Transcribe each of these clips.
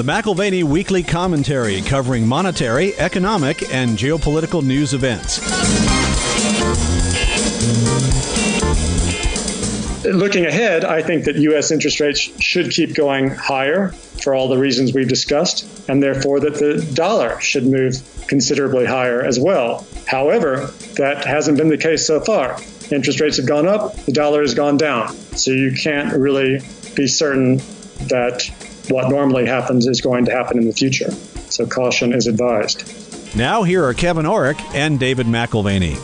the McAlvany Weekly Commentary covering monetary, economic, and geopolitical news events. Looking ahead, I think that U.S. interest rates should keep going higher for all the reasons we've discussed, and therefore that the dollar should move considerably higher as well. However, that hasn't been the case so far. Interest rates have gone up, the dollar has gone down. So you can't really be certain that what normally happens is going to happen in the future. So caution is advised. Now, here are Kevin Orrick and David McAlvany.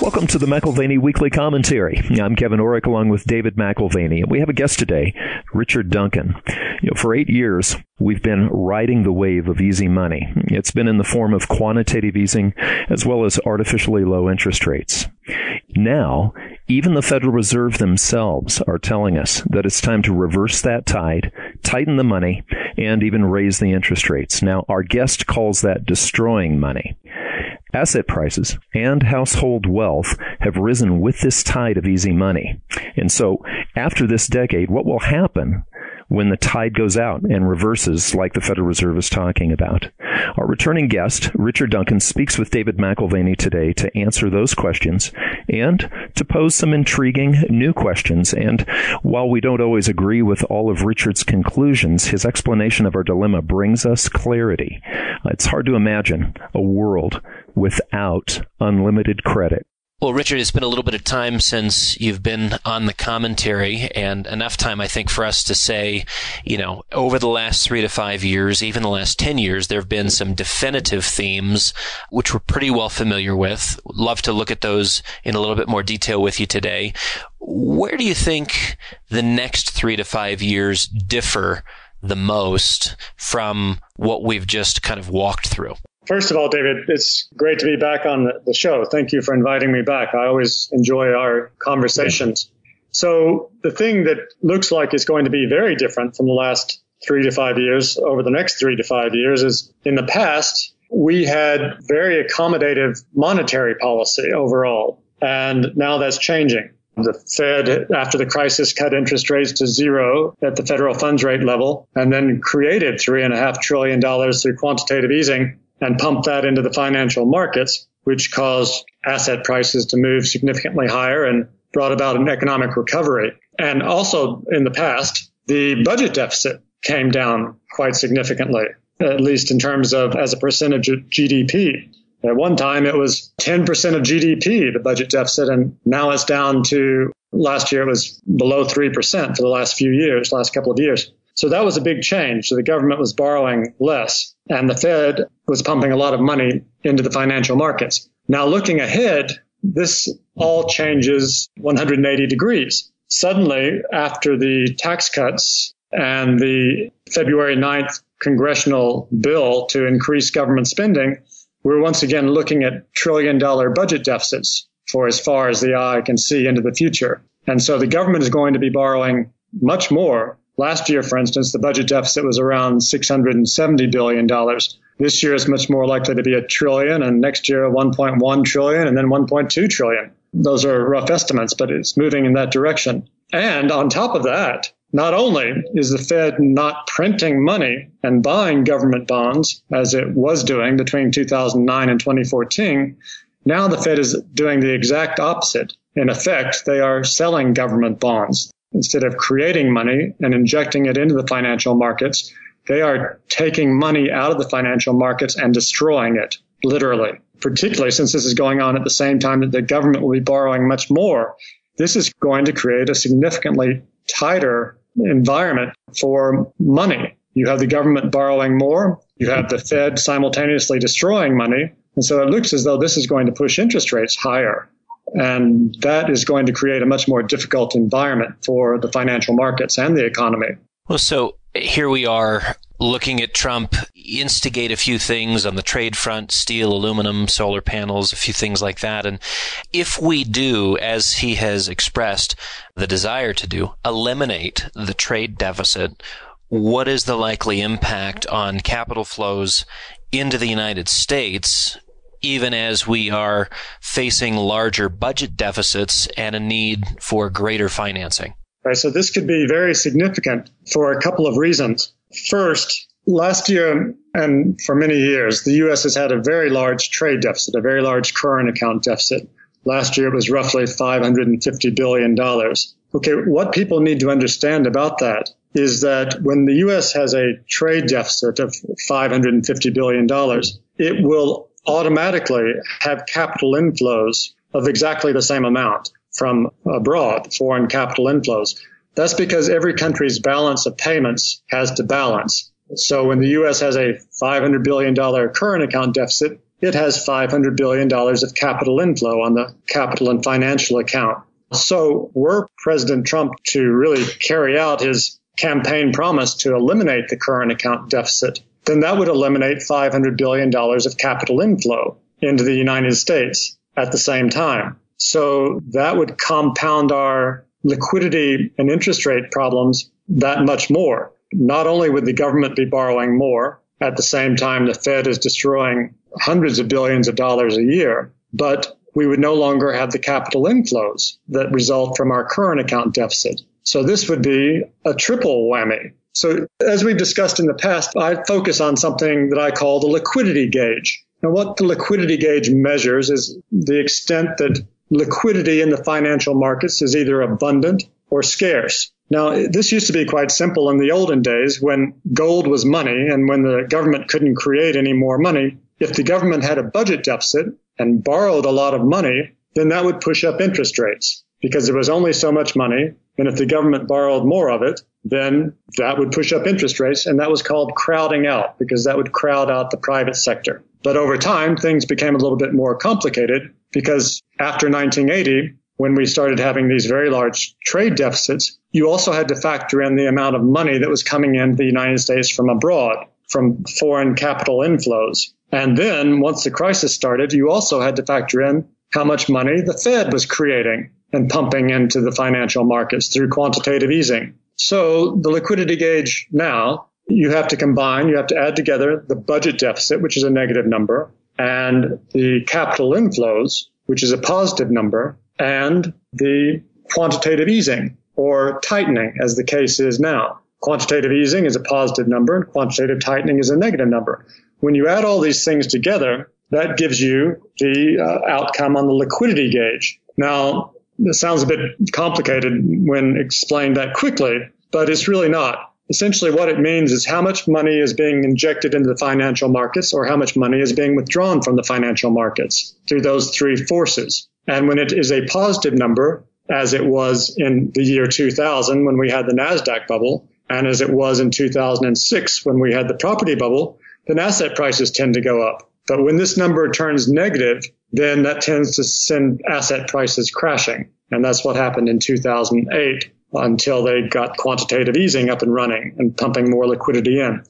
Welcome to the McAlvany Weekly Commentary. I'm Kevin Orrick along with David McAlvany. We have a guest today, Richard Duncan. You know, for eight years, we've been riding the wave of easy money. It's been in the form of quantitative easing as well as artificially low interest rates. Now, even the Federal Reserve themselves are telling us that it's time to reverse that tide, tighten the money, and even raise the interest rates. Now, our guest calls that destroying money. Asset prices and household wealth have risen with this tide of easy money. And so, after this decade, what will happen when the tide goes out and reverses like the Federal Reserve is talking about. Our returning guest, Richard Duncan, speaks with David McAlvany today to answer those questions and to pose some intriguing new questions. And while we don't always agree with all of Richard's conclusions, his explanation of our dilemma brings us clarity. It's hard to imagine a world without unlimited credit. Well, Richard, it's been a little bit of time since you've been on the commentary, and enough time, I think, for us to say, you know, over the last three to five years, even the last 10 years, there have been some definitive themes which we're pretty well familiar with. Love to look at those in a little bit more detail with you today. Where do you think the next three to five years differ the most from what we've just kind of walked through? First of all, David, it's great to be back on the show. Thank you for inviting me back. I always enjoy our conversations. So the thing that looks like is going to be very different from the last three to five years over the next three to five years is in the past, we had very accommodative monetary policy overall. And now that's changing. The Fed, after the crisis, cut interest rates to zero at the federal funds rate level and then created three and a half trillion dollars through quantitative easing and pump that into the financial markets, which caused asset prices to move significantly higher and brought about an economic recovery. And also in the past, the budget deficit came down quite significantly, at least in terms of as a percentage of GDP. At one time, it was 10% of GDP, the budget deficit, and now it's down to last year it was below 3% for the last few years, last couple of years. So that was a big change. So the government was borrowing less and the Fed was pumping a lot of money into the financial markets. Now looking ahead, this all changes 180 degrees. Suddenly, after the tax cuts and the February 9th congressional bill to increase government spending, we're once again looking at trillion dollar budget deficits for as far as the eye can see into the future. And so the government is going to be borrowing much more Last year, for instance, the budget deficit was around $670 billion. This year is much more likely to be a trillion, and next year 1.1 trillion, and then 1.2 trillion. Those are rough estimates, but it's moving in that direction. And on top of that, not only is the Fed not printing money and buying government bonds as it was doing between 2009 and 2014, now the Fed is doing the exact opposite. In effect, they are selling government bonds. Instead of creating money and injecting it into the financial markets, they are taking money out of the financial markets and destroying it, literally. Particularly since this is going on at the same time that the government will be borrowing much more. This is going to create a significantly tighter environment for money. You have the government borrowing more. You have the Fed simultaneously destroying money. And so it looks as though this is going to push interest rates higher. And that is going to create a much more difficult environment for the financial markets and the economy. Well, so here we are looking at Trump instigate a few things on the trade front, steel, aluminum, solar panels, a few things like that. And if we do, as he has expressed the desire to do, eliminate the trade deficit, what is the likely impact on capital flows into the United States even as we are facing larger budget deficits and a need for greater financing. Right. So this could be very significant for a couple of reasons. First, last year and for many years, the U.S. has had a very large trade deficit, a very large current account deficit. Last year it was roughly $550 billion. Okay, what people need to understand about that is that when the U.S. has a trade deficit of $550 billion, it will automatically have capital inflows of exactly the same amount from abroad, foreign capital inflows. That's because every country's balance of payments has to balance. So when the U.S. has a $500 billion current account deficit, it has $500 billion of capital inflow on the capital and financial account. So were President Trump to really carry out his campaign promise to eliminate the current account deficit, then that would eliminate $500 billion of capital inflow into the United States at the same time. So that would compound our liquidity and interest rate problems that much more. Not only would the government be borrowing more, at the same time the Fed is destroying hundreds of billions of dollars a year, but we would no longer have the capital inflows that result from our current account deficit. So this would be a triple whammy. So as we've discussed in the past, I focus on something that I call the liquidity gauge. Now what the liquidity gauge measures is the extent that liquidity in the financial markets is either abundant or scarce. Now, this used to be quite simple in the olden days when gold was money and when the government couldn't create any more money. If the government had a budget deficit and borrowed a lot of money, then that would push up interest rates because there was only so much money. And if the government borrowed more of it, then that would push up interest rates. And that was called crowding out because that would crowd out the private sector. But over time, things became a little bit more complicated because after 1980, when we started having these very large trade deficits, you also had to factor in the amount of money that was coming into the United States from abroad, from foreign capital inflows. And then once the crisis started, you also had to factor in how much money the Fed was creating and pumping into the financial markets through quantitative easing. So the liquidity gauge now, you have to combine, you have to add together the budget deficit, which is a negative number, and the capital inflows, which is a positive number, and the quantitative easing or tightening, as the case is now. Quantitative easing is a positive number and quantitative tightening is a negative number. When you add all these things together, that gives you the uh, outcome on the liquidity gauge. Now, this sounds a bit complicated when explained that quickly, but it's really not. Essentially, what it means is how much money is being injected into the financial markets or how much money is being withdrawn from the financial markets through those three forces. And when it is a positive number, as it was in the year 2000 when we had the NASDAQ bubble, and as it was in 2006 when we had the property bubble, then asset prices tend to go up. But when this number turns negative, then that tends to send asset prices crashing. And that's what happened in 2008 until they got quantitative easing up and running and pumping more liquidity in.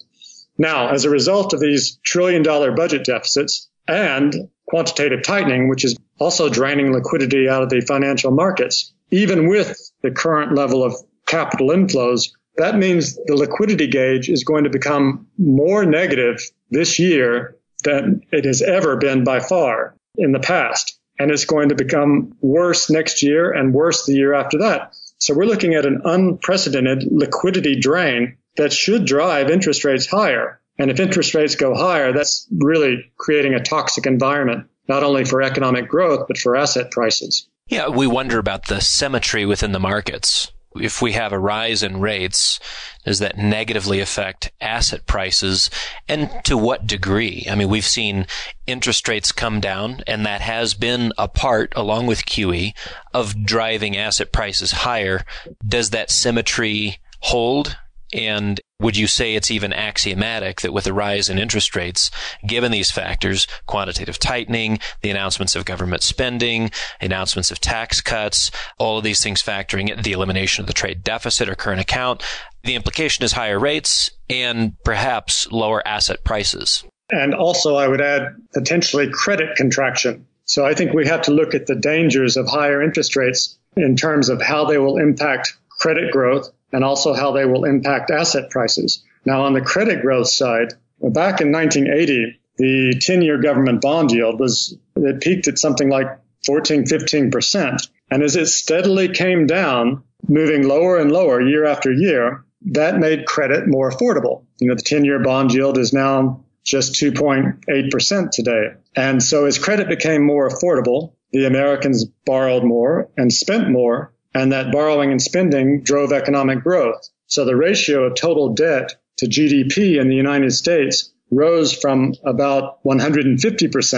Now, as a result of these trillion dollar budget deficits and quantitative tightening, which is also draining liquidity out of the financial markets, even with the current level of capital inflows, that means the liquidity gauge is going to become more negative this year than it has ever been by far in the past. And it's going to become worse next year and worse the year after that. So we're looking at an unprecedented liquidity drain that should drive interest rates higher. And if interest rates go higher, that's really creating a toxic environment, not only for economic growth, but for asset prices. Yeah, we wonder about the symmetry within the markets if we have a rise in rates, does that negatively affect asset prices and to what degree? I mean, we've seen interest rates come down and that has been a part along with QE of driving asset prices higher. Does that symmetry hold and would you say it's even axiomatic that with the rise in interest rates, given these factors, quantitative tightening, the announcements of government spending, announcements of tax cuts, all of these things factoring in the elimination of the trade deficit or current account, the implication is higher rates and perhaps lower asset prices. And also, I would add potentially credit contraction. So I think we have to look at the dangers of higher interest rates in terms of how they will impact credit growth and also how they will impact asset prices. Now, on the credit growth side, back in 1980, the 10 year government bond yield was, it peaked at something like 14, 15%. And as it steadily came down, moving lower and lower year after year, that made credit more affordable. You know, the 10 year bond yield is now just 2.8% today. And so as credit became more affordable, the Americans borrowed more and spent more, and that borrowing and spending drove economic growth. So the ratio of total debt to GDP in the United States rose from about 150%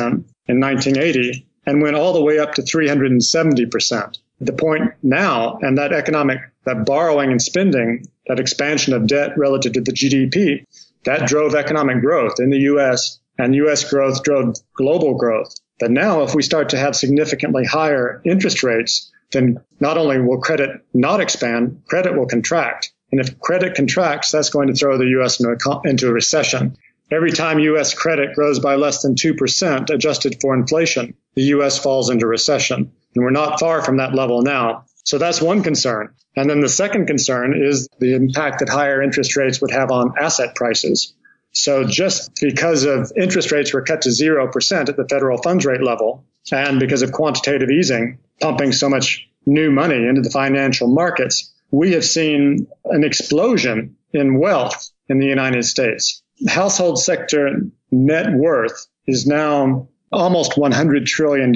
in 1980 and went all the way up to 370%. The point now, and that economic, that borrowing and spending, that expansion of debt relative to the GDP, that drove economic growth in the U.S. and U.S. growth drove global growth. But now if we start to have significantly higher interest rates, then not only will credit not expand, credit will contract. And if credit contracts, that's going to throw the U.S. into a recession. Every time U.S. credit grows by less than 2% adjusted for inflation, the U.S. falls into recession. And we're not far from that level now. So that's one concern. And then the second concern is the impact that higher interest rates would have on asset prices. So just because of interest rates were cut to 0% at the federal funds rate level, and because of quantitative easing pumping so much new money into the financial markets, we have seen an explosion in wealth in the United States. Household sector net worth is now almost $100 trillion.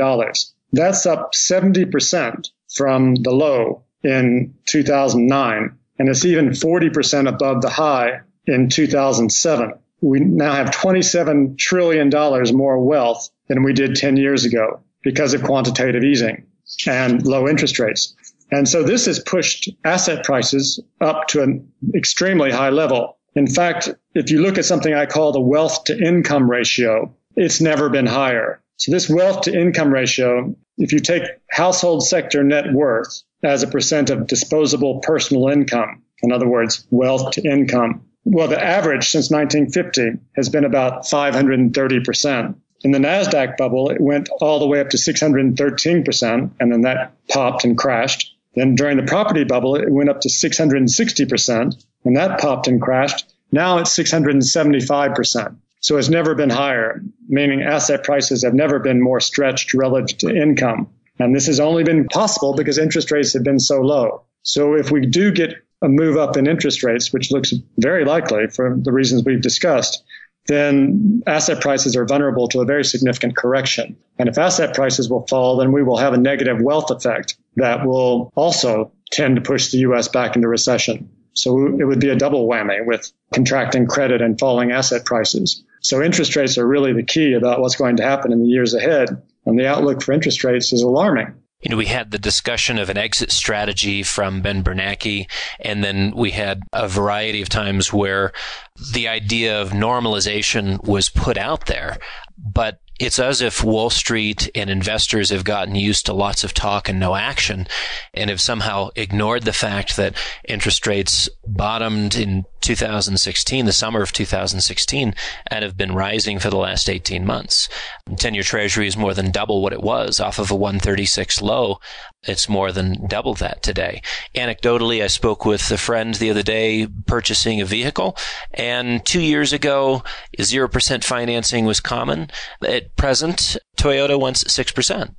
That's up 70% from the low in 2009. And it's even 40% above the high in 2007. We now have $27 trillion more wealth than we did 10 years ago because of quantitative easing and low interest rates. And so this has pushed asset prices up to an extremely high level. In fact, if you look at something I call the wealth to income ratio, it's never been higher. So this wealth to income ratio, if you take household sector net worth as a percent of disposable personal income, in other words, wealth to income, well, the average since 1950 has been about 530%. In the NASDAQ bubble, it went all the way up to 613%, and then that popped and crashed. Then during the property bubble, it went up to 660%, and that popped and crashed. Now it's 675%. So it's never been higher, meaning asset prices have never been more stretched relative to income. And this has only been possible because interest rates have been so low. So if we do get a move up in interest rates, which looks very likely for the reasons we've discussed, then asset prices are vulnerable to a very significant correction. And if asset prices will fall, then we will have a negative wealth effect that will also tend to push the U.S. back into recession. So it would be a double whammy with contracting credit and falling asset prices. So interest rates are really the key about what's going to happen in the years ahead. And the outlook for interest rates is alarming. You know, we had the discussion of an exit strategy from Ben Bernanke, and then we had a variety of times where the idea of normalization was put out there. But it's as if Wall Street and investors have gotten used to lots of talk and no action and have somehow ignored the fact that interest rates bottomed in 2016, the summer of 2016, and have been rising for the last 18 months. 10 year treasury is more than double what it was off of a 136 low. It's more than double that today. Anecdotally, I spoke with a friend the other day purchasing a vehicle, and two years ago, 0% financing was common. At present, Toyota wants 6%.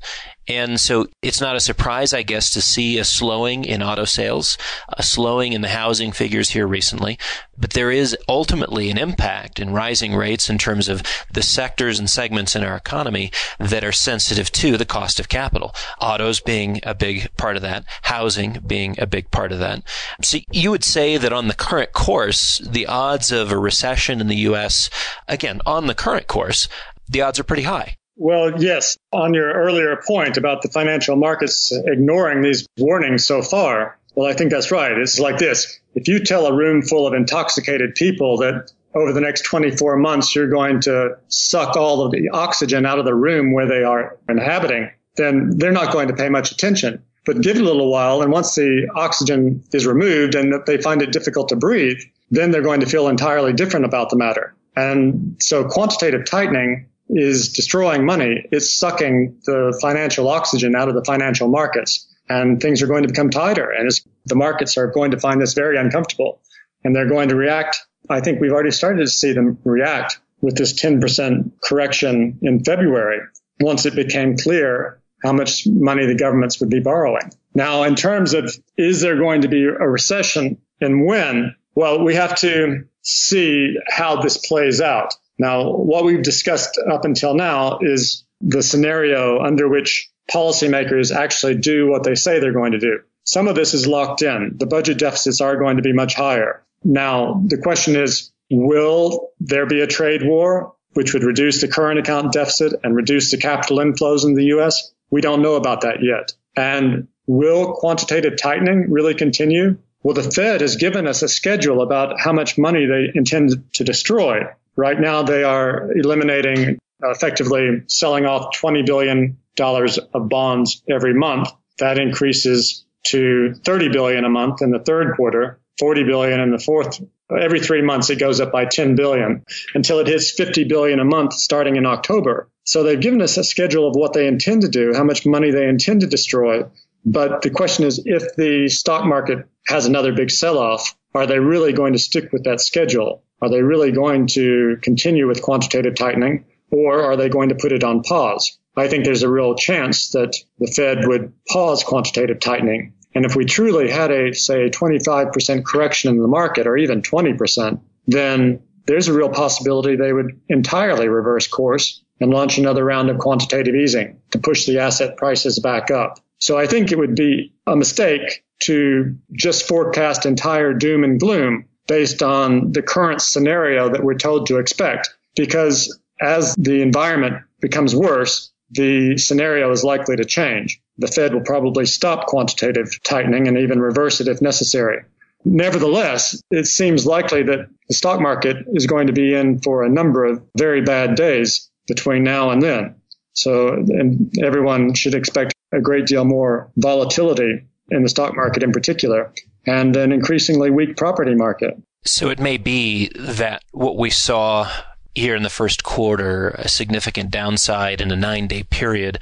And so it's not a surprise, I guess, to see a slowing in auto sales, a slowing in the housing figures here recently. But there is ultimately an impact in rising rates in terms of the sectors and segments in our economy that are sensitive to the cost of capital. Autos being a big part of that, housing being a big part of that. So you would say that on the current course, the odds of a recession in the U.S., again, on the current course, the odds are pretty high. Well, yes. On your earlier point about the financial markets ignoring these warnings so far, well, I think that's right. It's like this. If you tell a room full of intoxicated people that over the next 24 months you're going to suck all of the oxygen out of the room where they are inhabiting, then they're not going to pay much attention. But give it a little while, and once the oxygen is removed and they find it difficult to breathe, then they're going to feel entirely different about the matter. And so quantitative tightening is destroying money. It's sucking the financial oxygen out of the financial markets and things are going to become tighter and the markets are going to find this very uncomfortable and they're going to react. I think we've already started to see them react with this 10% correction in February once it became clear how much money the governments would be borrowing. Now, in terms of is there going to be a recession and when? Well, we have to see how this plays out. Now, what we've discussed up until now is the scenario under which policymakers actually do what they say they're going to do. Some of this is locked in. The budget deficits are going to be much higher. Now, the question is, will there be a trade war, which would reduce the current account deficit and reduce the capital inflows in the U.S.? We don't know about that yet. And will quantitative tightening really continue? Well, the Fed has given us a schedule about how much money they intend to destroy. Right now, they are eliminating, uh, effectively selling off $20 billion of bonds every month. That increases to 30 billion a month in the third quarter, 40 billion in the fourth. Every three months, it goes up by 10 billion until it hits 50 billion a month starting in October. So they've given us a schedule of what they intend to do, how much money they intend to destroy. But the question is, if the stock market has another big sell off, are they really going to stick with that schedule? Are they really going to continue with quantitative tightening or are they going to put it on pause? I think there's a real chance that the Fed would pause quantitative tightening. And if we truly had a, say, 25% correction in the market or even 20%, then there's a real possibility they would entirely reverse course and launch another round of quantitative easing to push the asset prices back up. So I think it would be a mistake to just forecast entire doom and gloom based on the current scenario that we're told to expect. Because as the environment becomes worse, the scenario is likely to change. The Fed will probably stop quantitative tightening and even reverse it if necessary. Nevertheless, it seems likely that the stock market is going to be in for a number of very bad days between now and then. So, and everyone should expect a great deal more volatility in the stock market in particular and an increasingly weak property market. So it may be that what we saw here in the first quarter, a significant downside in a nine day period,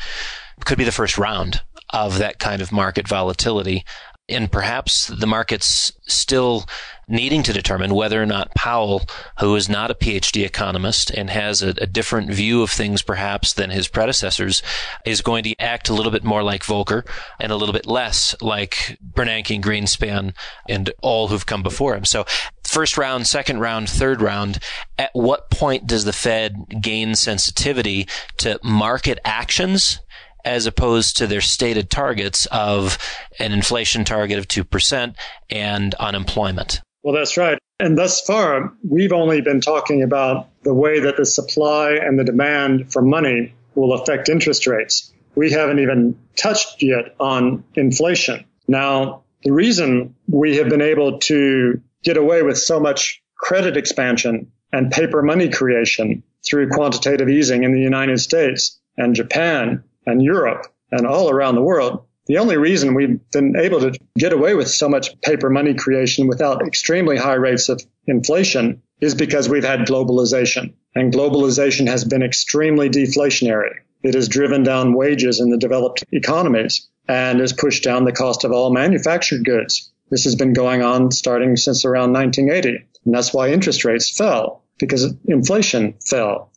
could be the first round of that kind of market volatility and perhaps the market's still needing to determine whether or not Powell, who is not a PhD economist and has a, a, different view of things perhaps than his predecessors, is going to act a little bit more like Volcker and a little bit less like Bernanke and Greenspan and all who've come before him. So first round, second round, third round, at what point does the Fed gain sensitivity to market actions as opposed to their stated targets of an inflation target of 2% and unemployment. Well, that's right. And thus far, we've only been talking about the way that the supply and the demand for money will affect interest rates. We haven't even touched yet on inflation. Now, the reason we have been able to get away with so much credit expansion and paper money creation through quantitative easing in the United States and Japan and Europe and all around the world. The only reason we've been able to get away with so much paper money creation without extremely high rates of inflation is because we've had globalization. And globalization has been extremely deflationary. It has driven down wages in the developed economies and has pushed down the cost of all manufactured goods. This has been going on starting since around 1980. And that's why interest rates fell because inflation fell.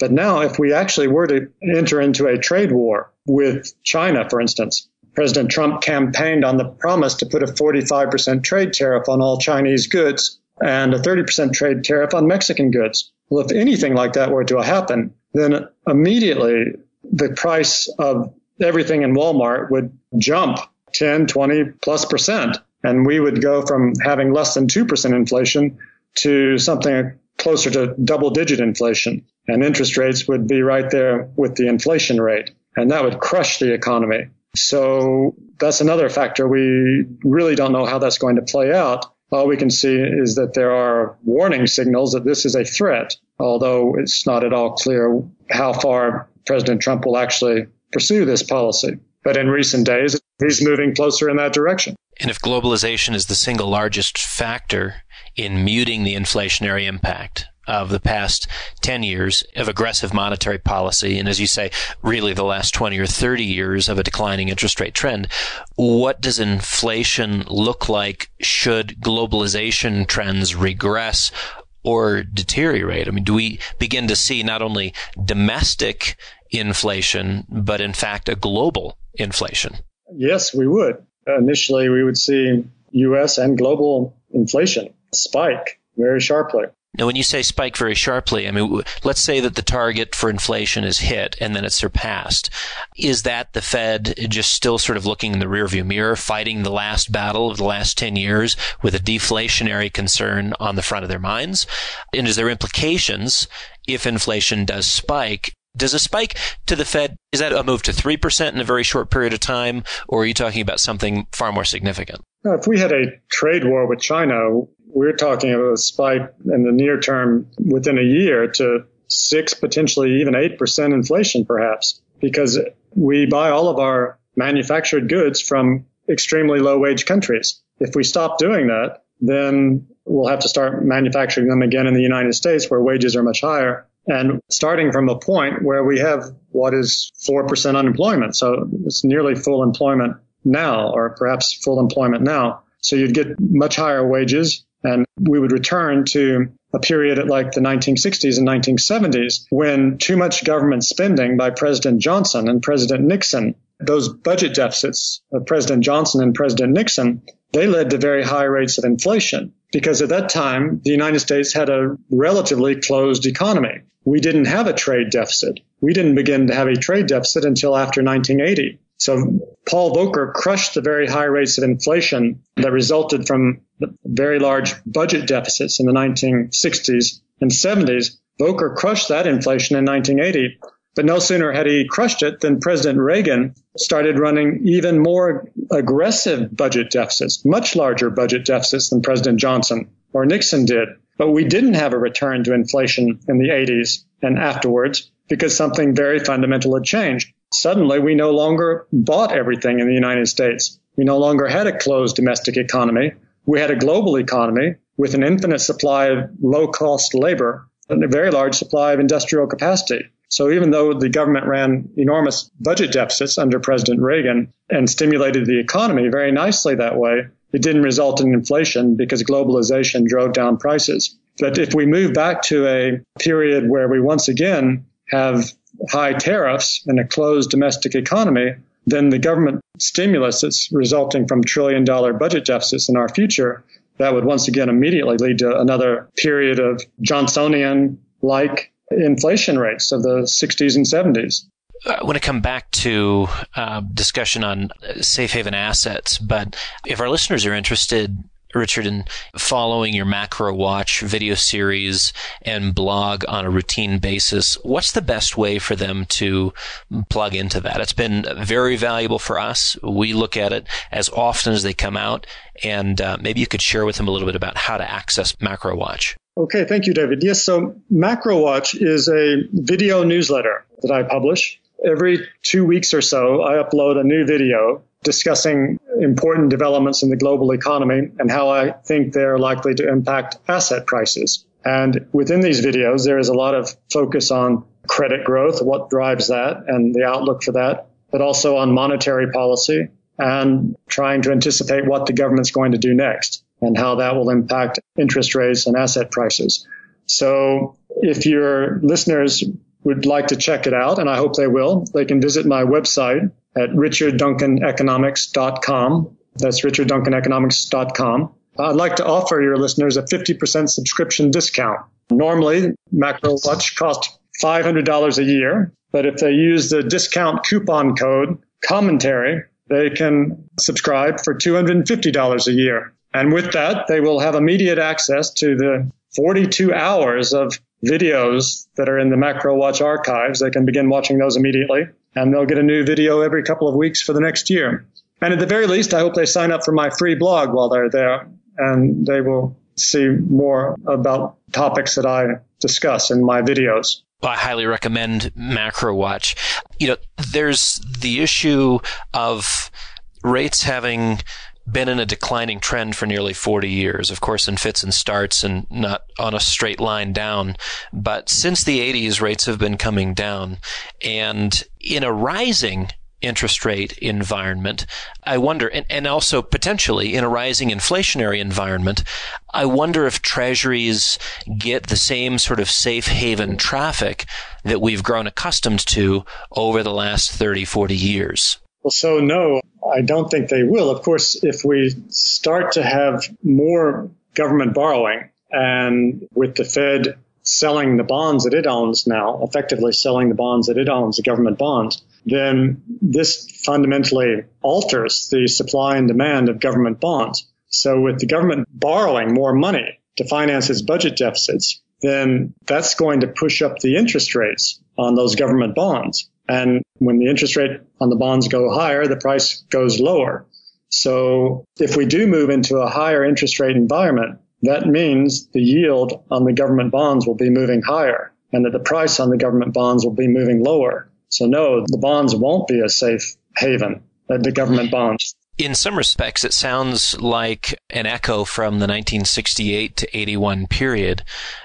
But now, if we actually were to enter into a trade war with China, for instance, President Trump campaigned on the promise to put a 45% trade tariff on all Chinese goods and a 30% trade tariff on Mexican goods. Well, if anything like that were to happen, then immediately the price of everything in Walmart would jump 10, 20 plus percent. And we would go from having less than 2% inflation to something closer to double digit inflation and interest rates would be right there with the inflation rate and that would crush the economy. So that's another factor. We really don't know how that's going to play out. All we can see is that there are warning signals that this is a threat, although it's not at all clear how far President Trump will actually pursue this policy. But in recent days, he's moving closer in that direction. And if globalization is the single largest factor in muting the inflationary impact of the past 10 years of aggressive monetary policy, and as you say, really the last 20 or 30 years of a declining interest rate trend, what does inflation look like should globalization trends regress or deteriorate? I mean, do we begin to see not only domestic inflation, but in fact a global inflation? Yes, we would. Initially, we would see U.S. and global inflation spike very sharply. Now, when you say spike very sharply, I mean, let's say that the target for inflation is hit and then it's surpassed. Is that the Fed just still sort of looking in the rearview mirror, fighting the last battle of the last 10 years with a deflationary concern on the front of their minds? And is there implications if inflation does spike does a spike to the Fed, is that a move to 3% in a very short period of time, or are you talking about something far more significant? If we had a trade war with China, we're talking about a spike in the near term within a year to six, potentially even 8% inflation, perhaps, because we buy all of our manufactured goods from extremely low wage countries. If we stop doing that, then we'll have to start manufacturing them again in the United States where wages are much higher and starting from a point where we have what is 4% unemployment. So it's nearly full employment now, or perhaps full employment now. So you'd get much higher wages and we would return to a period at like the 1960s and 1970s when too much government spending by President Johnson and President Nixon, those budget deficits of President Johnson and President Nixon, they led to very high rates of inflation because at that time, the United States had a relatively closed economy. We didn't have a trade deficit. We didn't begin to have a trade deficit until after 1980. So Paul Volcker crushed the very high rates of inflation that resulted from the very large budget deficits in the 1960s and 70s. Volcker crushed that inflation in 1980. But no sooner had he crushed it than President Reagan started running even more aggressive budget deficits, much larger budget deficits than President Johnson or Nixon did. But we didn't have a return to inflation in the 80s and afterwards because something very fundamental had changed. Suddenly, we no longer bought everything in the United States. We no longer had a closed domestic economy. We had a global economy with an infinite supply of low cost labor and a very large supply of industrial capacity. So even though the government ran enormous budget deficits under President Reagan and stimulated the economy very nicely that way, it didn't result in inflation because globalization drove down prices. But if we move back to a period where we once again have high tariffs and a closed domestic economy, then the government stimulus that's resulting from trillion dollar budget deficits in our future, that would once again immediately lead to another period of Johnsonian like inflation rates of the 60s and 70s. I want to come back to uh, discussion on safe haven assets, but if our listeners are interested, Richard, in following your macro watch video series and blog on a routine basis, what's the best way for them to plug into that? It's been very valuable for us. We look at it as often as they come out, and uh, maybe you could share with them a little bit about how to access macro watch. Okay, thank you, David. Yes, so MacroWatch is a video newsletter that I publish every two weeks or so, I upload a new video discussing important developments in the global economy and how I think they're likely to impact asset prices. And within these videos, there is a lot of focus on credit growth, what drives that, and the outlook for that, but also on monetary policy and trying to anticipate what the government's going to do next and how that will impact interest rates and asset prices. So if your listeners would like to check it out, and I hope they will, they can visit my website at richardduncaneconomics.com. That's richardduncaneconomics.com. I'd like to offer your listeners a 50% subscription discount. Normally, Macro Watch costs $500 a year, but if they use the discount coupon code commentary, they can subscribe for $250 a year. And with that, they will have immediate access to the 42 hours of videos that are in the Macro Watch archives. They can begin watching those immediately, and they'll get a new video every couple of weeks for the next year. And at the very least, I hope they sign up for my free blog while they're there, and they will see more about topics that I discuss in my videos. I highly recommend Macro Watch. You know, there's the issue of rates having been in a declining trend for nearly 40 years, of course, in fits and starts and not on a straight line down. But since the 80s, rates have been coming down. And in a rising interest rate environment, I wonder, and, and also potentially in a rising inflationary environment, I wonder if treasuries get the same sort of safe haven traffic that we've grown accustomed to over the last 30, 40 years. Well, so no, I don't think they will. Of course, if we start to have more government borrowing and with the Fed selling the bonds that it owns now, effectively selling the bonds that it owns, the government bonds, then this fundamentally alters the supply and demand of government bonds. So with the government borrowing more money to finance its budget deficits, then that's going to push up the interest rates on those government bonds. And when the interest rate on the bonds go higher, the price goes lower. So if we do move into a higher interest rate environment, that means the yield on the government bonds will be moving higher and that the price on the government bonds will be moving lower. So no, the bonds won't be a safe haven, uh, the government bonds in some respects, it sounds like an echo from the 1968 to 81 period.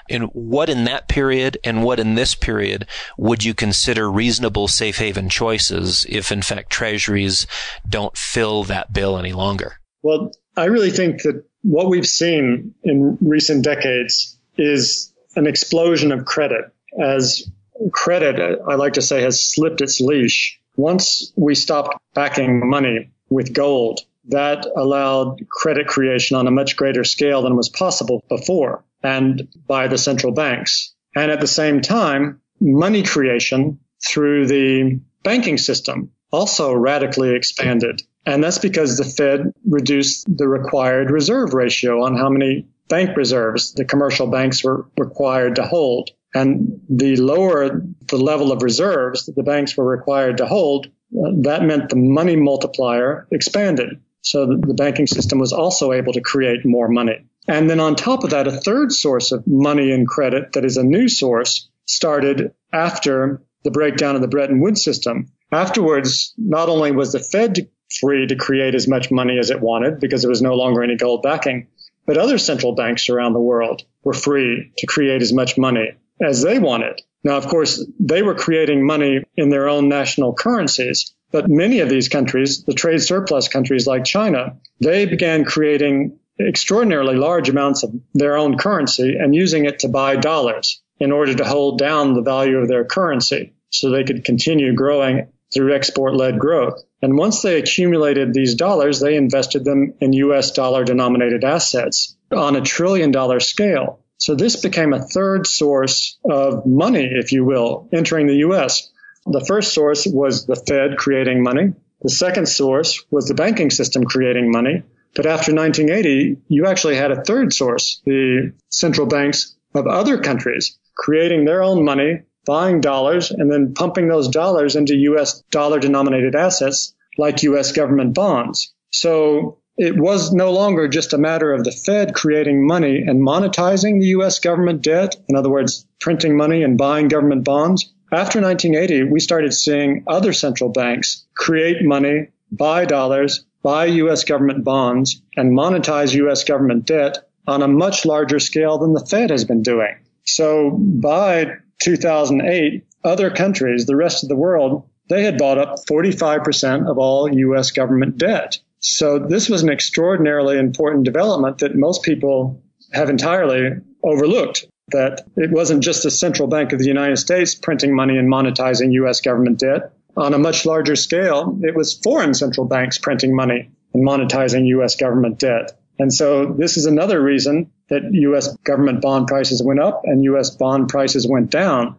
And what in that period and what in this period would you consider reasonable safe haven choices if, in fact, treasuries don't fill that bill any longer? Well, I really think that what we've seen in recent decades is an explosion of credit as credit, I like to say, has slipped its leash. Once we stopped backing money with gold. That allowed credit creation on a much greater scale than was possible before and by the central banks. And at the same time, money creation through the banking system also radically expanded. And that's because the Fed reduced the required reserve ratio on how many bank reserves the commercial banks were required to hold. And the lower the level of reserves that the banks were required to hold, that meant the money multiplier expanded. So the banking system was also able to create more money. And then on top of that, a third source of money and credit that is a new source started after the breakdown of the Bretton Woods system. Afterwards, not only was the Fed free to create as much money as it wanted because there was no longer any gold backing, but other central banks around the world were free to create as much money as they wanted. Now, of course, they were creating money in their own national currencies, but many of these countries, the trade surplus countries like China, they began creating extraordinarily large amounts of their own currency and using it to buy dollars in order to hold down the value of their currency so they could continue growing through export led growth. And once they accumulated these dollars, they invested them in US dollar denominated assets on a trillion dollar scale. So this became a third source of money, if you will, entering the U.S. The first source was the Fed creating money. The second source was the banking system creating money. But after 1980, you actually had a third source, the central banks of other countries creating their own money, buying dollars, and then pumping those dollars into U.S. dollar denominated assets like U.S. government bonds. So it was no longer just a matter of the Fed creating money and monetizing the U.S. government debt. In other words, printing money and buying government bonds. After 1980, we started seeing other central banks create money, buy dollars, buy U.S. government bonds, and monetize U.S. government debt on a much larger scale than the Fed has been doing. So by 2008, other countries, the rest of the world, they had bought up 45% of all U.S. government debt. So this was an extraordinarily important development that most people have entirely overlooked. That it wasn't just the central bank of the United States printing money and monetizing U.S. government debt. On a much larger scale, it was foreign central banks printing money and monetizing U.S. government debt. And so this is another reason that U.S. government bond prices went up and U.S. bond prices went down.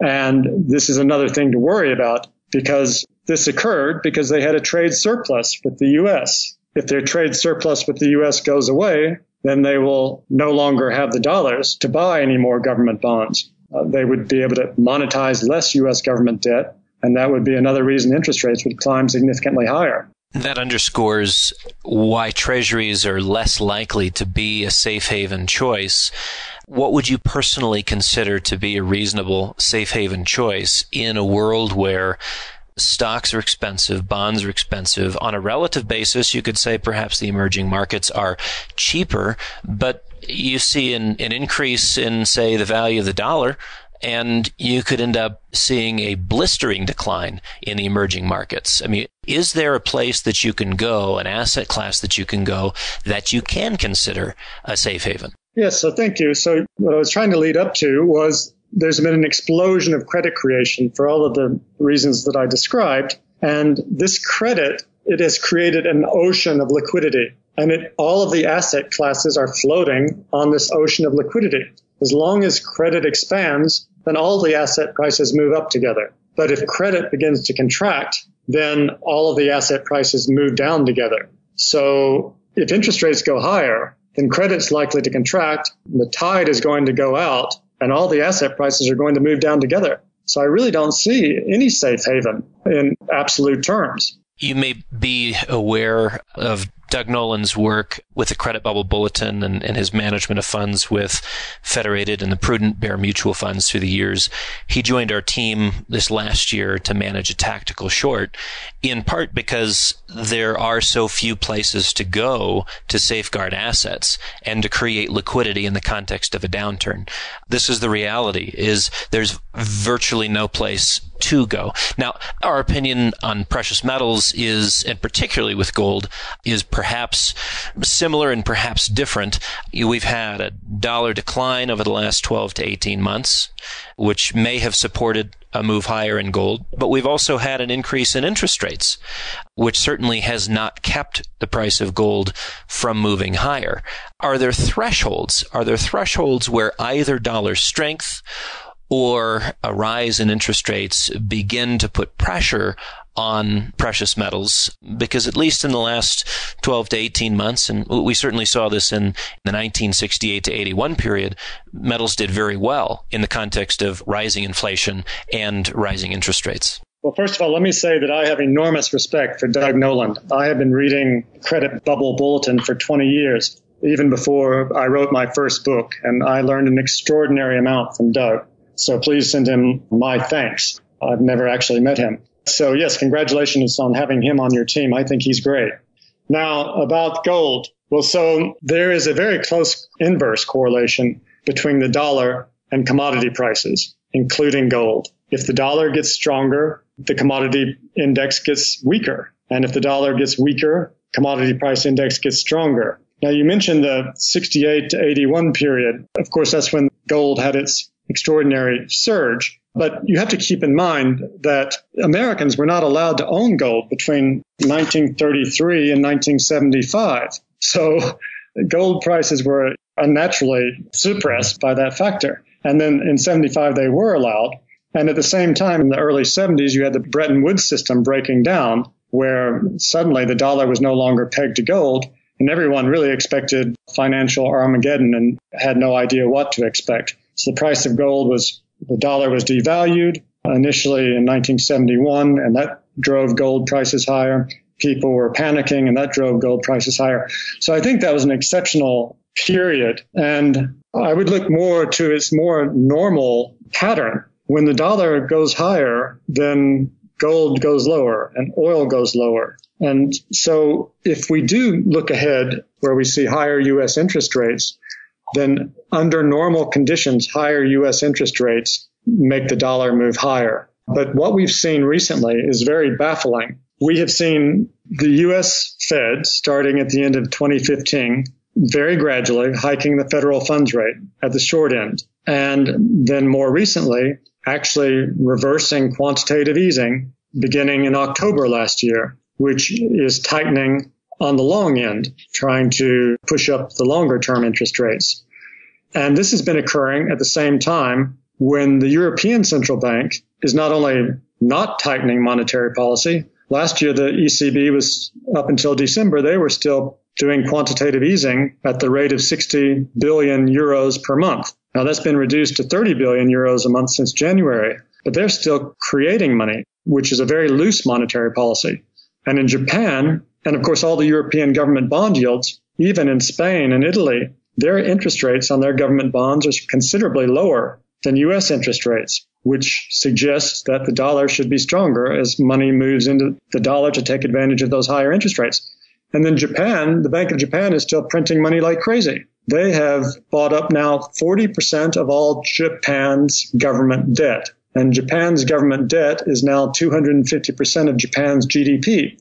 And this is another thing to worry about because this occurred because they had a trade surplus with the U.S. If their trade surplus with the U.S. goes away, then they will no longer have the dollars to buy any more government bonds. Uh, they would be able to monetize less U.S. government debt, and that would be another reason interest rates would climb significantly higher. That underscores why treasuries are less likely to be a safe haven choice. What would you personally consider to be a reasonable safe haven choice in a world where stocks are expensive, bonds are expensive. On a relative basis, you could say perhaps the emerging markets are cheaper, but you see an, an increase in, say, the value of the dollar and you could end up seeing a blistering decline in the emerging markets. I mean, is there a place that you can go, an asset class that you can go that you can consider a safe haven? Yes, so thank you. So what I was trying to lead up to was there's been an explosion of credit creation for all of the reasons that I described. And this credit, it has created an ocean of liquidity. And it, all of the asset classes are floating on this ocean of liquidity. As long as credit expands, then all the asset prices move up together. But if credit begins to contract, then all of the asset prices move down together. So if interest rates go higher, then credit's likely to contract, the tide is going to go out, and all the asset prices are going to move down together. So I really don't see any safe haven in absolute terms. You may be aware of Doug Nolan's work with the Credit Bubble Bulletin and, and, his management of funds with Federated and the Prudent Bear Mutual Funds through the years. He joined our team this last year to manage a tactical short, in part because there are so few places to go to safeguard assets and to create liquidity in the context of a downturn. This is the reality is there's virtually no place to go. Now, our opinion on precious metals is, and particularly with gold, is perhaps similar and perhaps different. We've had a dollar decline over the last 12 to 18 months, which may have supported a move higher in gold, but we've also had an increase in interest rates, which certainly has not kept the price of gold from moving higher. Are there thresholds? Are there thresholds where either dollar strength or a rise in interest rates begin to put pressure on precious metals because at least in the last 12 to 18 months, and we certainly saw this in the 1968 to 81 period, metals did very well in the context of rising inflation and rising interest rates. Well, first of all, let me say that I have enormous respect for Doug Nolan. I have been reading Credit Bubble Bulletin for 20 years, even before I wrote my first book, and I learned an extraordinary amount from Doug. So please send him my thanks. I've never actually met him. So yes, congratulations on having him on your team. I think he's great. Now about gold. Well, so there is a very close inverse correlation between the dollar and commodity prices, including gold. If the dollar gets stronger, the commodity index gets weaker. And if the dollar gets weaker, commodity price index gets stronger. Now you mentioned the 68 to 81 period. Of course, that's when gold had its extraordinary surge. But you have to keep in mind that Americans were not allowed to own gold between 1933 and 1975. So gold prices were unnaturally suppressed by that factor. And then in 75, they were allowed. And at the same time, in the early 70s, you had the Bretton Woods system breaking down, where suddenly the dollar was no longer pegged to gold. And everyone really expected financial Armageddon and had no idea what to expect. So the price of gold was, the dollar was devalued initially in 1971, and that drove gold prices higher. People were panicking, and that drove gold prices higher. So I think that was an exceptional period. And I would look more to its more normal pattern. When the dollar goes higher, then gold goes lower and oil goes lower. And so if we do look ahead where we see higher U.S. interest rates, then under normal conditions, higher U.S. interest rates make the dollar move higher. But what we've seen recently is very baffling. We have seen the U.S. Fed starting at the end of 2015 very gradually hiking the federal funds rate at the short end. And then more recently, actually reversing quantitative easing beginning in October last year, which is tightening on the long end, trying to push up the longer term interest rates. And this has been occurring at the same time when the European Central Bank is not only not tightening monetary policy, last year the ECB was up until December, they were still doing quantitative easing at the rate of 60 billion euros per month. Now that's been reduced to 30 billion euros a month since January, but they're still creating money, which is a very loose monetary policy. And in Japan, and of course all the European government bond yields, even in Spain and Italy, their interest rates on their government bonds are considerably lower than U.S. interest rates, which suggests that the dollar should be stronger as money moves into the dollar to take advantage of those higher interest rates. And then Japan, the Bank of Japan is still printing money like crazy. They have bought up now 40% of all Japan's government debt. And Japan's government debt is now 250% of Japan's GDP.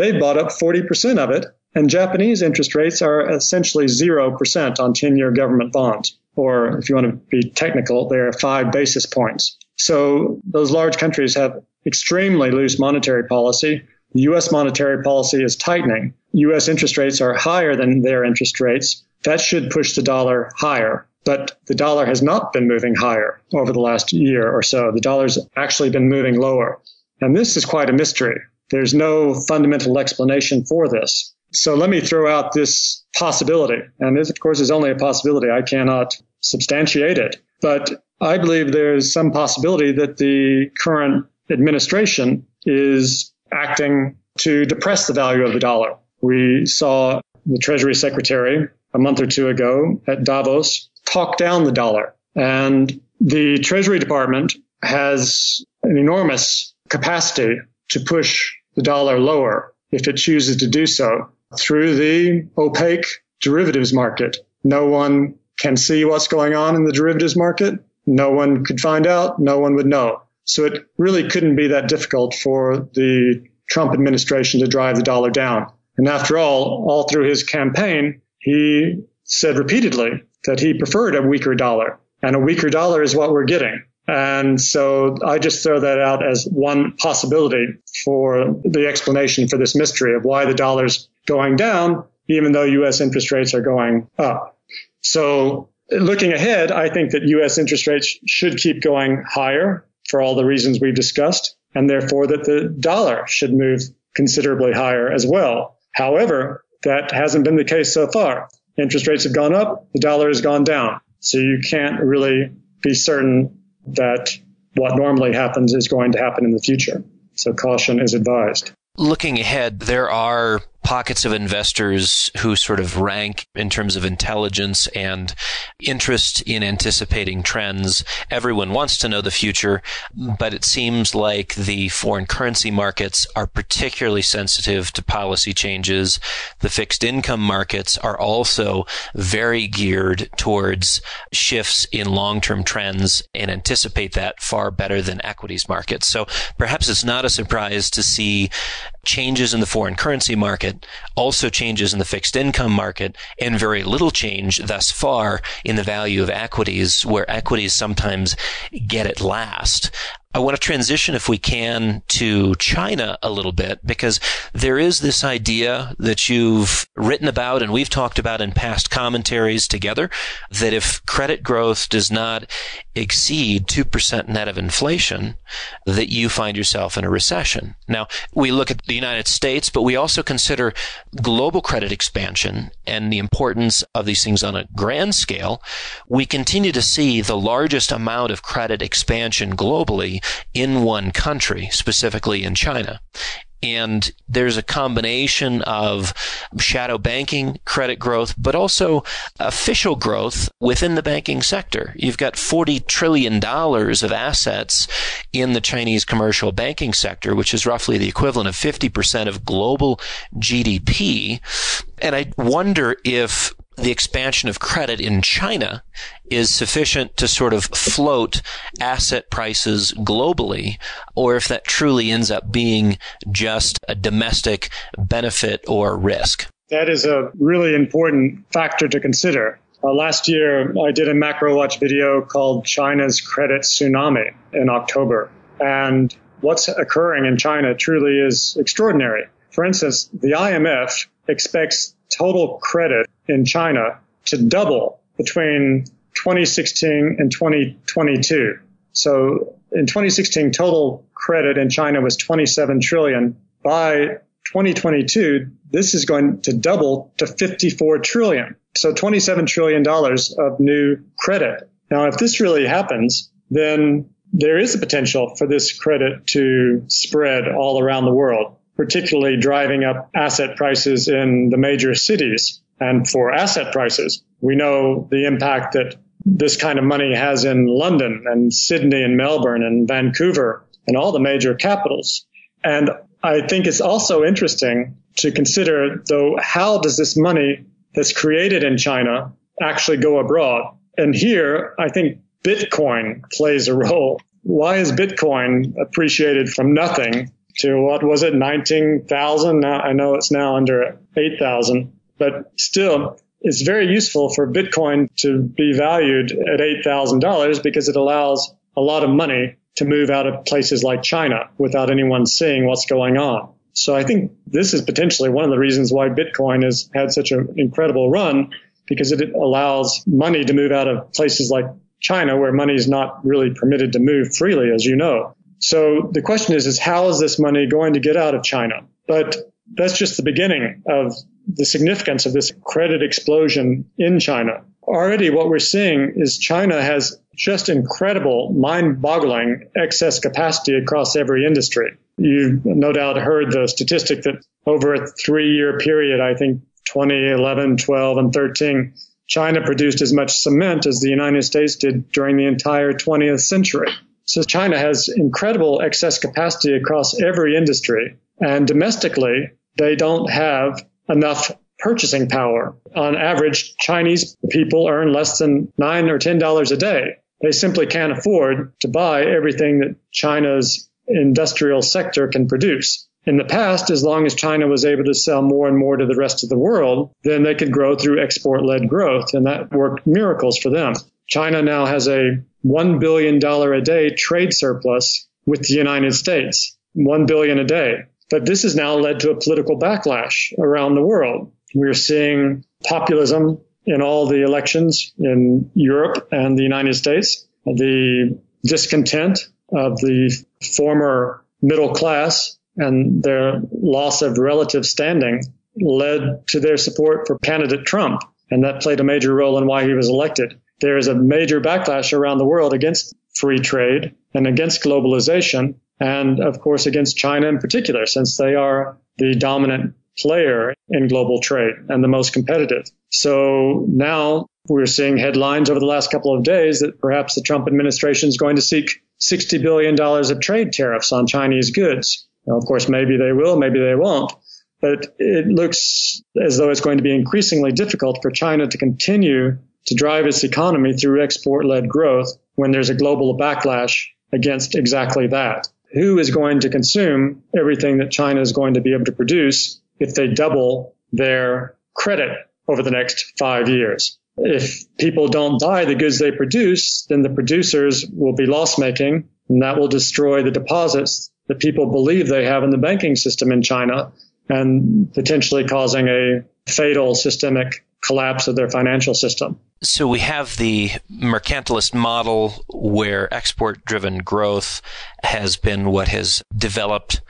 They've bought up 40% of it, and Japanese interest rates are essentially 0% on 10 year government bonds. Or if you want to be technical, they're five basis points. So those large countries have extremely loose monetary policy. The U.S. monetary policy is tightening. U.S. interest rates are higher than their interest rates. That should push the dollar higher. But the dollar has not been moving higher over the last year or so. The dollar's actually been moving lower. And this is quite a mystery. There's no fundamental explanation for this. So let me throw out this possibility. And this, of course, is only a possibility. I cannot substantiate it. But I believe there's some possibility that the current administration is acting to depress the value of the dollar. We saw the Treasury Secretary a month or two ago at Davos talk down the dollar. And the Treasury Department has an enormous capacity to push the dollar lower if it chooses to do so through the opaque derivatives market. No one can see what's going on in the derivatives market. No one could find out. No one would know. So it really couldn't be that difficult for the Trump administration to drive the dollar down. And after all, all through his campaign, he said repeatedly that he preferred a weaker dollar. And a weaker dollar is what we're getting. And so I just throw that out as one possibility for the explanation for this mystery of why the dollar's going down, even though U.S. interest rates are going up. So looking ahead, I think that U.S. interest rates should keep going higher for all the reasons we've discussed, and therefore that the dollar should move considerably higher as well. However, that hasn't been the case so far. Interest rates have gone up, the dollar has gone down. So you can't really be certain that what normally happens is going to happen in the future. So caution is advised. Looking ahead, there are pockets of investors who sort of rank in terms of intelligence and interest in anticipating trends. Everyone wants to know the future, but it seems like the foreign currency markets are particularly sensitive to policy changes. The fixed income markets are also very geared towards shifts in long-term trends and anticipate that far better than equities markets. So perhaps it's not a surprise to see changes in the foreign currency market, also changes in the fixed income market, and very little change thus far in the value of equities, where equities sometimes get it last. I want to transition, if we can, to China a little bit because there is this idea that you've written about and we've talked about in past commentaries together that if credit growth does not exceed 2% net of inflation, that you find yourself in a recession. Now, we look at the United States, but we also consider global credit expansion and the importance of these things on a grand scale. We continue to see the largest amount of credit expansion globally in one country, specifically in China. And there's a combination of shadow banking, credit growth, but also official growth within the banking sector. You've got $40 trillion of assets in the Chinese commercial banking sector, which is roughly the equivalent of 50% of global GDP. And I wonder if the expansion of credit in China is sufficient to sort of float asset prices globally, or if that truly ends up being just a domestic benefit or risk. That is a really important factor to consider. Uh, last year, I did a Macro Watch video called China's Credit Tsunami in October. And what's occurring in China truly is extraordinary. For instance, the IMF expects total credit in China to double between 2016 and 2022. So in 2016, total credit in China was 27 trillion. By 2022, this is going to double to 54 trillion. So 27 trillion dollars of new credit. Now, if this really happens, then there is a potential for this credit to spread all around the world particularly driving up asset prices in the major cities. And for asset prices, we know the impact that this kind of money has in London and Sydney and Melbourne and Vancouver and all the major capitals. And I think it's also interesting to consider, though, how does this money that's created in China actually go abroad? And here, I think Bitcoin plays a role. Why is Bitcoin appreciated from nothing to what was it, 19,000? Now I know it's now under 8,000, but still it's very useful for Bitcoin to be valued at $8,000 because it allows a lot of money to move out of places like China without anyone seeing what's going on. So I think this is potentially one of the reasons why Bitcoin has had such an incredible run because it allows money to move out of places like China where money is not really permitted to move freely, as you know. So the question is, is how is this money going to get out of China? But that's just the beginning of the significance of this credit explosion in China. Already what we're seeing is China has just incredible, mind boggling excess capacity across every industry. You've no doubt heard the statistic that over a three year period, I think 2011, 12, and 13, China produced as much cement as the United States did during the entire 20th century. So China has incredible excess capacity across every industry. And domestically, they don't have enough purchasing power. On average, Chinese people earn less than nine or ten dollars a day. They simply can't afford to buy everything that China's industrial sector can produce. In the past, as long as China was able to sell more and more to the rest of the world, then they could grow through export led growth, and that worked miracles for them. China now has a $1 billion a day trade surplus with the United States. 1 billion a day. But this has now led to a political backlash around the world. We're seeing populism in all the elections in Europe and the United States, the discontent of the former middle class and their loss of relative standing led to their support for candidate Trump. And that played a major role in why he was elected. There is a major backlash around the world against free trade and against globalization and of course against China in particular, since they are the dominant player in global trade and the most competitive. So now we're seeing headlines over the last couple of days that perhaps the Trump administration is going to seek $60 billion of trade tariffs on Chinese goods. Now, of course, maybe they will, maybe they won't. But it looks as though it's going to be increasingly difficult for China to continue to drive its economy through export led growth when there's a global backlash against exactly that who is going to consume everything that China is going to be able to produce if they double their credit over the next five years. If people don't buy the goods they produce, then the producers will be loss making and that will destroy the deposits that people believe they have in the banking system in China and potentially causing a fatal systemic collapse of their financial system. So we have the mercantilist model where export driven growth has been what has developed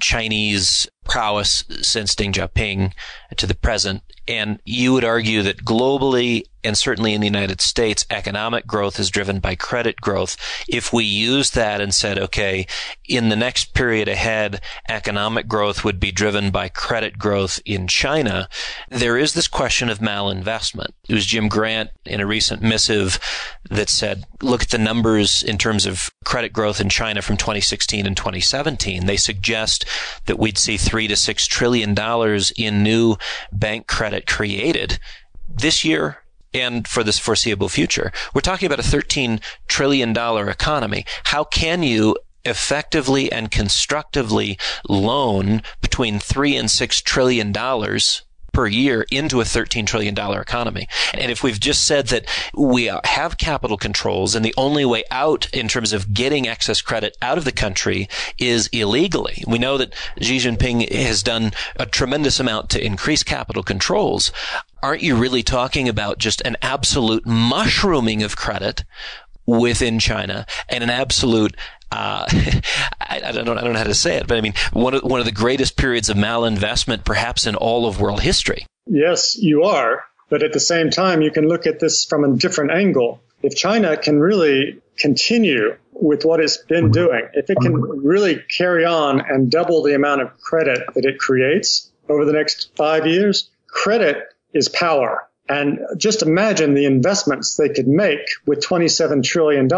Chinese prowess since Deng Xiaoping to the present. And you would argue that globally and certainly in the United States, economic growth is driven by credit growth. If we use that and said, okay, in the next period ahead, economic growth would be driven by credit growth in China, there is this question of malinvestment. It was Jim Grant in a recent missive that said, look at the numbers in terms of credit growth in China from 2016 and 2017. They suggest that we'd see three to six trillion dollars in new bank credit created this year and for this foreseeable future. We're talking about a $13 trillion economy. How can you effectively and constructively loan between three and six trillion dollars per year into a $13 trillion economy. And if we've just said that we have capital controls and the only way out in terms of getting excess credit out of the country is illegally, we know that Xi Jinping has done a tremendous amount to increase capital controls. Aren't you really talking about just an absolute mushrooming of credit within China and an absolute uh, I, I, don't, I don't know how to say it, but I mean, one of, one of the greatest periods of malinvestment perhaps in all of world history. Yes, you are. But at the same time, you can look at this from a different angle. If China can really continue with what it's been doing, if it can really carry on and double the amount of credit that it creates over the next five years, credit is power. And just imagine the investments they could make with $27 trillion.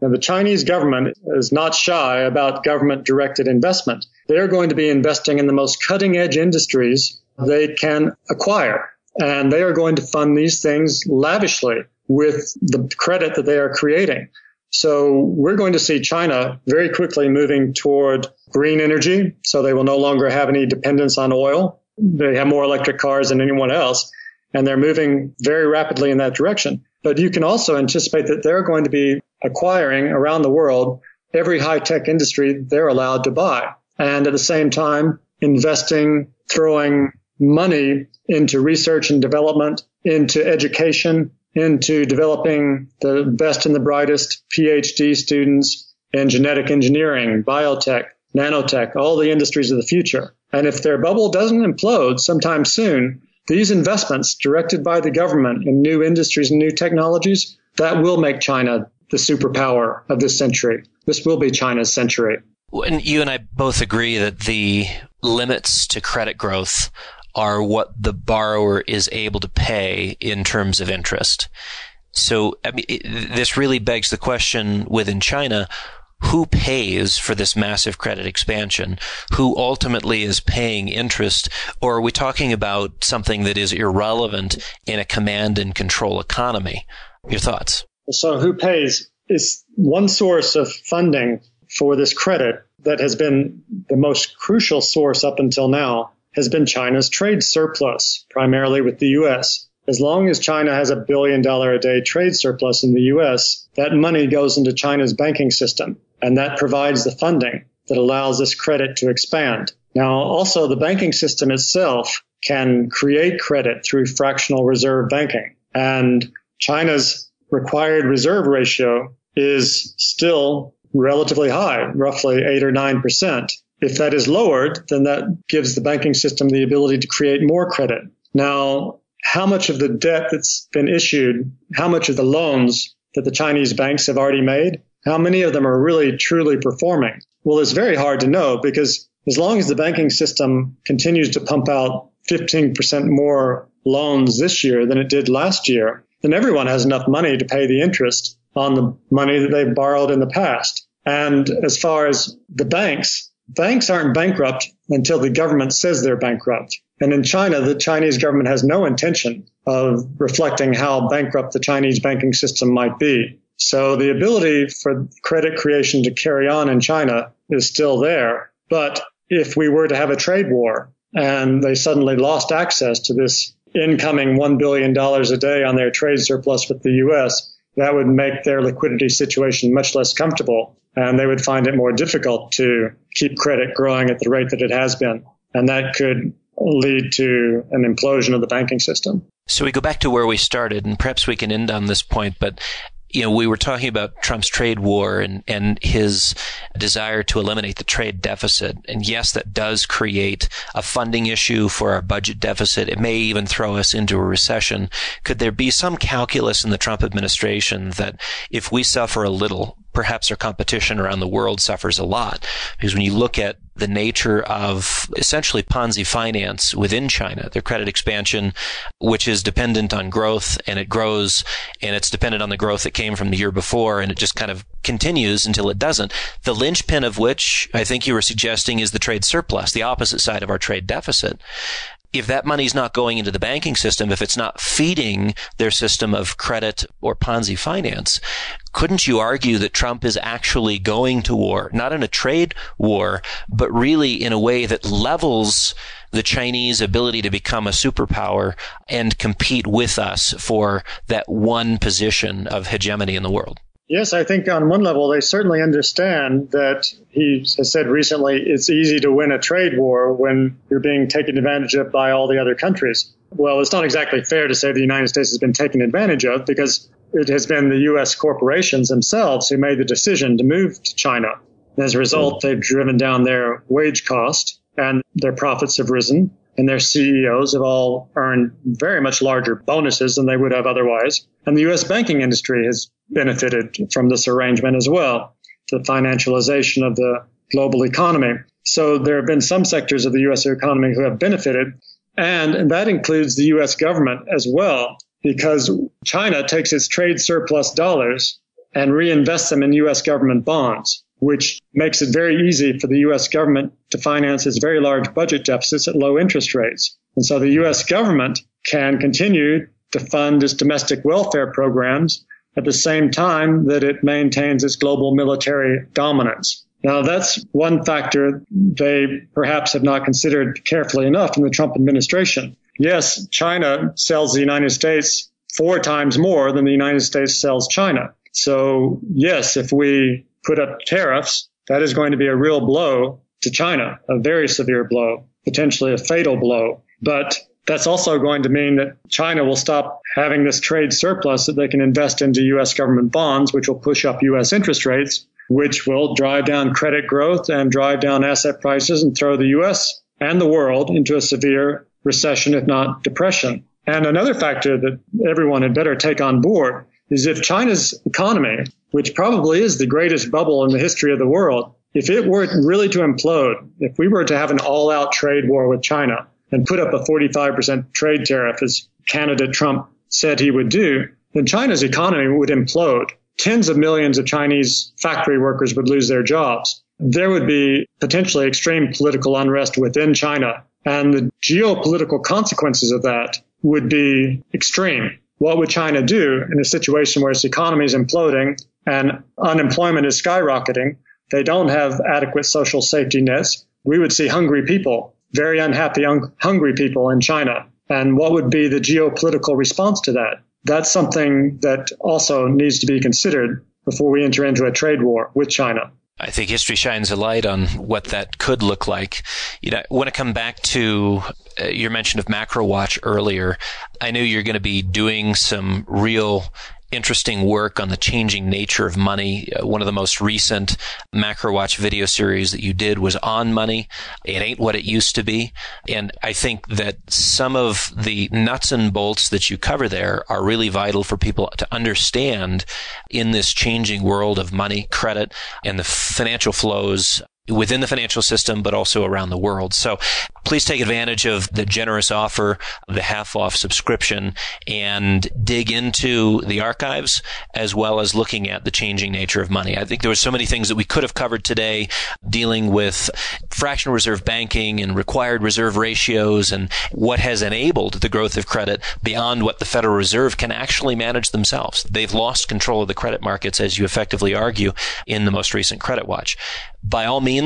Now, the Chinese government is not shy about government directed investment. They're going to be investing in the most cutting edge industries they can acquire. And they are going to fund these things lavishly with the credit that they are creating. So we're going to see China very quickly moving toward green energy. So they will no longer have any dependence on oil. They have more electric cars than anyone else. And they're moving very rapidly in that direction. But you can also anticipate that they're going to be acquiring around the world every high tech industry they're allowed to buy. And at the same time, investing, throwing money into research and development, into education, into developing the best and the brightest PhD students in genetic engineering, biotech, nanotech, all the industries of the future. And if their bubble doesn't implode sometime soon, these investments directed by the government in new industries and new technologies, that will make China the superpower of this century. This will be China's century. And you and I both agree that the limits to credit growth are what the borrower is able to pay in terms of interest. So I mean, it, this really begs the question within China, who pays for this massive credit expansion? Who ultimately is paying interest? Or are we talking about something that is irrelevant in a command and control economy? Your thoughts? So who pays is one source of funding for this credit that has been the most crucial source up until now has been China's trade surplus, primarily with the U.S. As long as China has a billion dollar a day trade surplus in the U.S., that money goes into China's banking system, and that provides the funding that allows this credit to expand. Now, also, the banking system itself can create credit through fractional reserve banking, and China's required reserve ratio is still relatively high, roughly 8 or 9 percent. If that is lowered, then that gives the banking system the ability to create more credit. Now, how much of the debt that's been issued, how much of the loans that the Chinese banks have already made, how many of them are really truly performing? Well, it's very hard to know because as long as the banking system continues to pump out 15% more loans this year than it did last year, then everyone has enough money to pay the interest on the money that they've borrowed in the past. And as far as the banks, banks aren't bankrupt until the government says they're bankrupt. And in China, the Chinese government has no intention of reflecting how bankrupt the Chinese banking system might be. So the ability for credit creation to carry on in China is still there. But if we were to have a trade war and they suddenly lost access to this incoming $1 billion a day on their trade surplus with the U.S., that would make their liquidity situation much less comfortable and they would find it more difficult to keep credit growing at the rate that it has been. And that could lead to an implosion of the banking system. So we go back to where we started, and perhaps we can end on this point, but you know, we were talking about Trump's trade war and, and his desire to eliminate the trade deficit. And yes, that does create a funding issue for our budget deficit. It may even throw us into a recession. Could there be some calculus in the Trump administration that if we suffer a little, perhaps our competition around the world suffers a lot. Because when you look at the nature of essentially Ponzi finance within China, their credit expansion, which is dependent on growth and it grows and it's dependent on the growth that came from the year before and it just kind of continues until it doesn't. The linchpin of which I think you were suggesting is the trade surplus, the opposite side of our trade deficit if that money's not going into the banking system, if it's not feeding their system of credit or Ponzi finance, couldn't you argue that Trump is actually going to war, not in a trade war, but really in a way that levels the Chinese ability to become a superpower and compete with us for that one position of hegemony in the world? Yes, I think on one level they certainly understand that he has said recently it's easy to win a trade war when you're being taken advantage of by all the other countries. Well, it's not exactly fair to say the United States has been taken advantage of because it has been the U.S. corporations themselves who made the decision to move to China. As a result, they've driven down their wage cost and their profits have risen and their CEOs have all earned very much larger bonuses than they would have otherwise. And the U.S. banking industry has benefited from this arrangement as well, the financialization of the global economy. So there have been some sectors of the U.S. economy who have benefited, and that includes the U.S. government as well, because China takes its trade surplus dollars and reinvests them in U.S. government bonds, which makes it very easy for the U.S. government to finance its very large budget deficits at low interest rates. And so the U.S. government can continue to fund its domestic welfare programs at the same time that it maintains its global military dominance. Now, that's one factor they perhaps have not considered carefully enough in the Trump administration. Yes, China sells the United States four times more than the United States sells China. So, yes, if we put up tariffs, that is going to be a real blow to China, a very severe blow, potentially a fatal blow. But that's also going to mean that China will stop having this trade surplus that they can invest into U.S. government bonds, which will push up U.S. interest rates, which will drive down credit growth and drive down asset prices and throw the U.S. and the world into a severe recession, if not depression. And another factor that everyone had better take on board is if China's economy, which probably is the greatest bubble in the history of the world, if it were really to implode, if we were to have an all out trade war with China, and put up a 45% trade tariff as candidate Trump said he would do, then China's economy would implode. Tens of millions of Chinese factory workers would lose their jobs. There would be potentially extreme political unrest within China, and the geopolitical consequences of that would be extreme. What would China do in a situation where its economy is imploding and unemployment is skyrocketing? They don't have adequate social safety nets. We would see hungry people very unhappy, un- hungry people in China. And what would be the geopolitical response to that? That's something that also needs to be considered before we enter into a trade war with China. I think history shines a light on what that could look like. You know, I want to come back to uh, your mention of Macro Watch earlier. I know you're going to be doing some real interesting work on the changing nature of money. Uh, one of the most recent Macro Watch video series that you did was on money. It ain't what it used to be. And I think that some of the nuts and bolts that you cover there are really vital for people to understand in this changing world of money, credit, and the financial flows within the financial system, but also around the world. So please take advantage of the generous offer the half off subscription and dig into the archives as well as looking at the changing nature of money. I think there were so many things that we could have covered today dealing with fractional reserve banking and required reserve ratios and what has enabled the growth of credit beyond what the Federal Reserve can actually manage themselves. They've lost control of the credit markets, as you effectively argue in the most recent credit watch. By all means,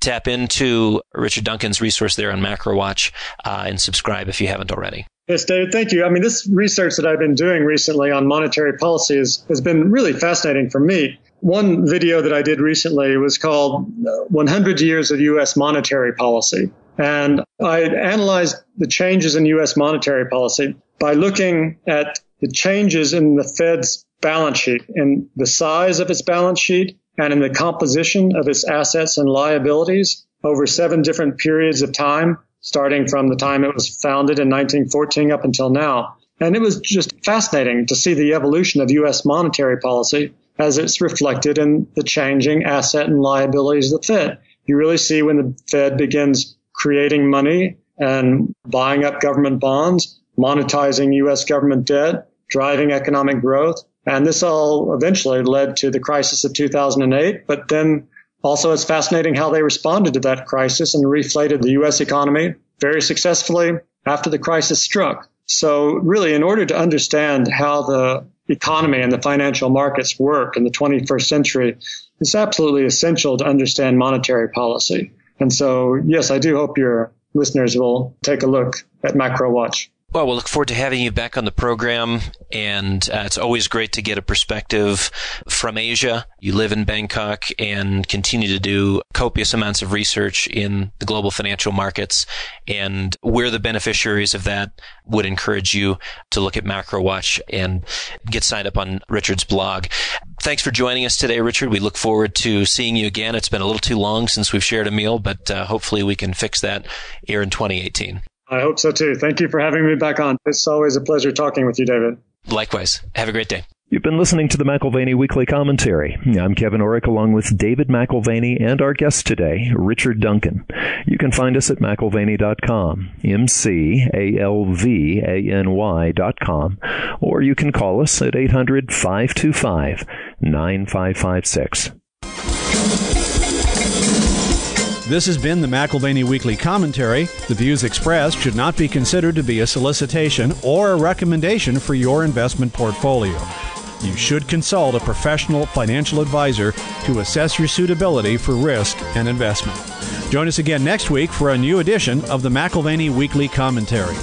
tap into Richard Duncan's resource there on MacroWatch uh, and subscribe if you haven't already. Yes, David, thank you. I mean, this research that I've been doing recently on monetary policy has, has been really fascinating for me. One video that I did recently was called 100 Years of U.S. Monetary Policy. And I analyzed the changes in U.S. monetary policy by looking at the changes in the Fed's balance sheet and the size of its balance sheet and in the composition of its assets and liabilities over seven different periods of time, starting from the time it was founded in 1914 up until now. And it was just fascinating to see the evolution of U.S. monetary policy as it's reflected in the changing asset and liabilities of the Fed. You really see when the Fed begins creating money and buying up government bonds, monetizing U.S. government debt, driving economic growth, and this all eventually led to the crisis of 2008. But then also it's fascinating how they responded to that crisis and reflated the U.S. economy very successfully after the crisis struck. So really, in order to understand how the economy and the financial markets work in the 21st century, it's absolutely essential to understand monetary policy. And so, yes, I do hope your listeners will take a look at Macro Watch. Well, we'll look forward to having you back on the program. And uh, it's always great to get a perspective from Asia. You live in Bangkok and continue to do copious amounts of research in the global financial markets. And we're the beneficiaries of that. Would encourage you to look at Macro Watch and get signed up on Richard's blog. Thanks for joining us today, Richard. We look forward to seeing you again. It's been a little too long since we've shared a meal, but uh, hopefully we can fix that here in 2018. I hope so too. Thank you for having me back on. It's always a pleasure talking with you, David. Likewise. Have a great day. You've been listening to the McAlvany Weekly Commentary. I'm Kevin Orrick along with David McAlvany and our guest today, Richard Duncan. You can find us at McAlvany.com, M-C-A-L-V-A-N-Y dot com, or you can call us at 800-525-9556. This has been the McAlvany Weekly Commentary. The views expressed should not be considered to be a solicitation or a recommendation for your investment portfolio you should consult a professional financial advisor to assess your suitability for risk and investment. Join us again next week for a new edition of the McAlvany Weekly Commentary.